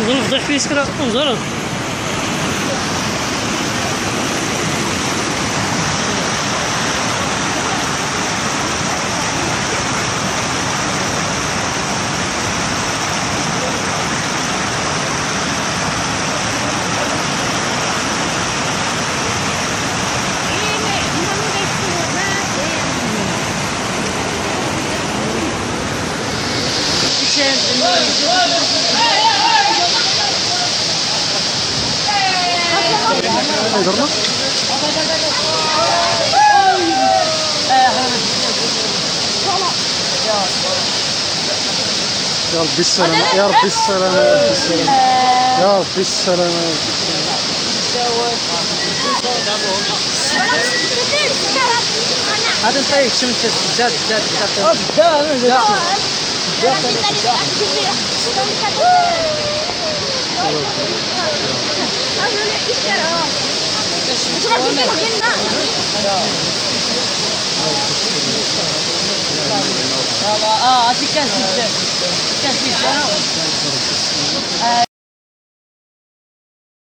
Unsur da fisk da unsur. Vamos, vamos! يا ربي السلامة يا ربي السلامة يا ربي السلامة يا ربي السلامة هذا ああ、足っちゃ、っちゃ。ち、っちゃ。